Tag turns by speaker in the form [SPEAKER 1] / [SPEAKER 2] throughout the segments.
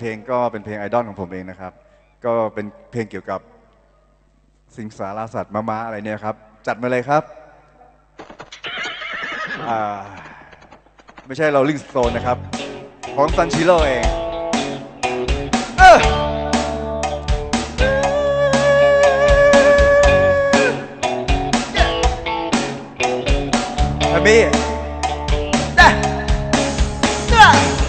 [SPEAKER 1] เพลงก็เป็นเพลงไอดอลของผมเองนะครับ ก็เป็นเพลงเกี่ยวกับสิงสารสัตว์ม้าอะไรเนี่ยครับ จัดมาเลยครับอ่าไม่ใช่เราลิงสโตนนะครับ ของซันชิโร่เองเอออามีเด้เด้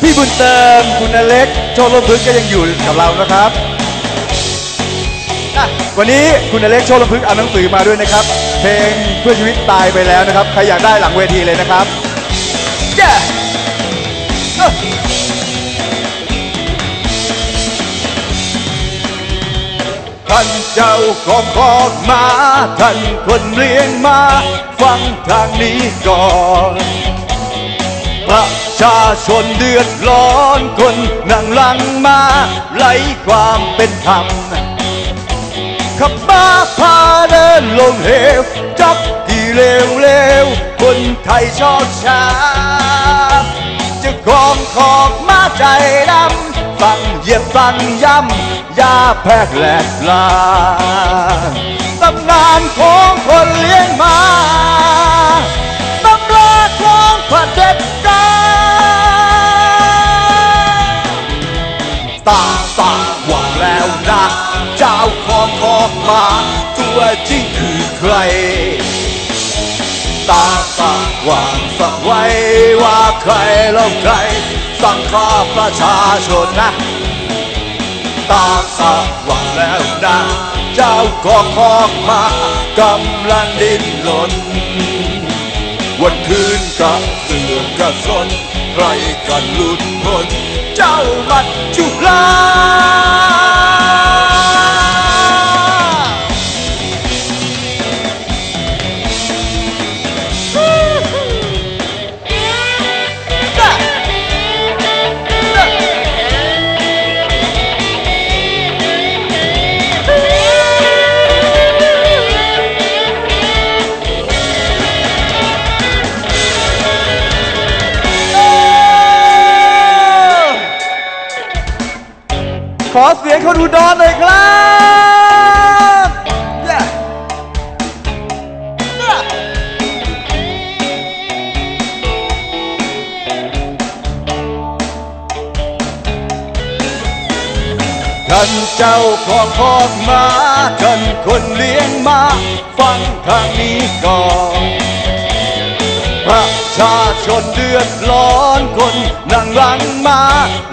[SPEAKER 1] พี่บุญเติมคุณอเล็ก โชว์ลมพึกก็ยังอยู่กับเรานะครับอะวันนี้คุณอเล็กโชว์ลมพึกเอาหนังสือมาด้วยนะครับ เพลงเพื่อชีวิตตายไปแล้วนะครับ ใครอยากได้หลังเวทีเลยนะครับเย้ท่านเจ้าของคอกมาท่านคนเลี้ยงมา ฟังทางนี้ก่อน ประชาชนเดือดร้อนคนนั่งหลังมาไร้ความเป็นธรรมขับมาพาเดินลงเหวจับกี่เลวเลวคนไทยชอบชาจะกองขอกมาใจดำฟังเหยียบฟังย้ำยาแพรกแหลกลาตำนานของคนเลี้ยงมา ใครตาตาหวังสักไว้ว่าใครล้วใครสังข้าประชาชนนะตาตาหวังแล้วนะเจ้าของคอกมากำลังดิ้นรนวันคืนกะเสือกกะสนใครกันหลุดพ้นเจ้ามัดจุฬา ขอเสียงคนอุดรหน่อยครับ Yeah. ท่านเจ้าของคอกมาท่านคนเลี้ยงมา ฟังทางนี้ก่อนประ ชาชนเดือดร้อนคนนั่งหลังมา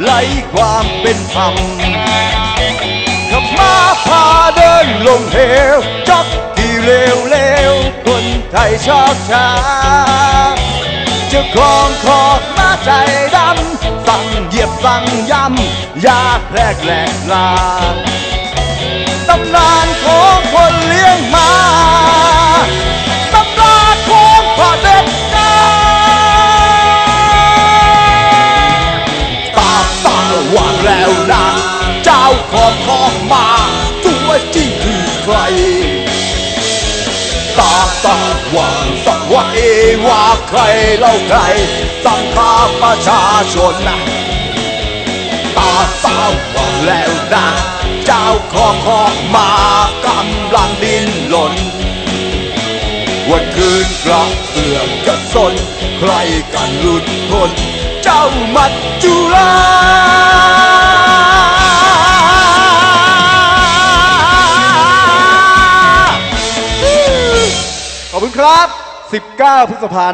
[SPEAKER 1] ไล่ความเป็นธรรมขับมาพาเดินลงเหวจับที่เลวเลวคนไทยชอบชาจ้าของคอกมาใจดำสั่งเหยียบสั่งย้ำยาแพรกแหลกลา ของของมาตัวจริงคือใคร ตาตาหวังสักไว้ว่าใครเล่าใครสังข้าประชาชนนะตาสาวหวังแล้วนะเจ้าของคอกมากำลังดิ้นหล่นวันคืนกระเสือกกระสน ใครกันหลุดพ้นเจ้ามัดจุฬา ครับ 19 พฤษภา